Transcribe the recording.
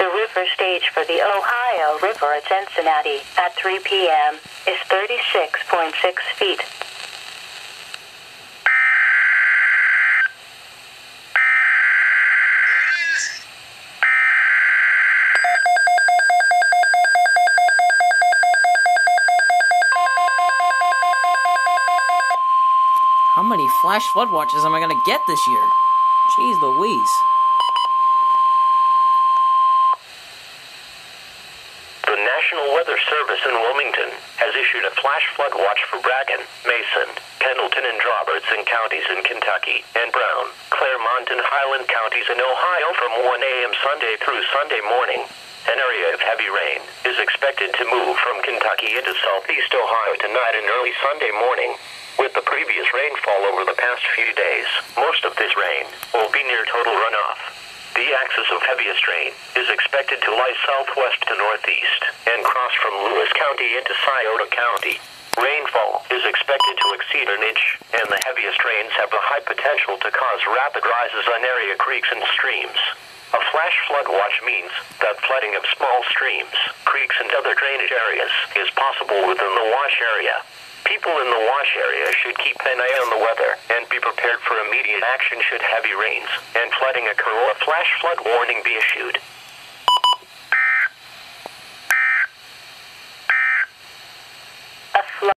The river stage for the Ohio River at Cincinnati at 3 p.m. is 36.6 feet. How many flash flood watches am I gonna get this year? Jeez Louise. The National Weather Service in Wilmington has issued a flash flood watch for Bracken, Mason, Pendleton, and Robertson counties in Kentucky, and Brown, Clermont, and Highland counties in Ohio from 1 a.m. Sunday through Sunday morning. An area of heavy rain is expected to move from Kentucky into southeast Ohio tonight and early Sunday morning. With the previous rainfall over the past few days, most of this rain will be near total runoff. The axis of heaviest rain is expected to lie southwest to northeast and cross from Lewis County into Scioto County. Rainfall is expected to exceed an inch, and the heaviest rains have the high potential to cause rapid rises on area creeks and streams. A flash flood watch means that flooding of small streams, creeks, and other drainage areas is possible within the watch area. People in the wash area should keep an eye on the weather and be prepared for immediate action should heavy rains and flooding occur or a flash flood warning be issued.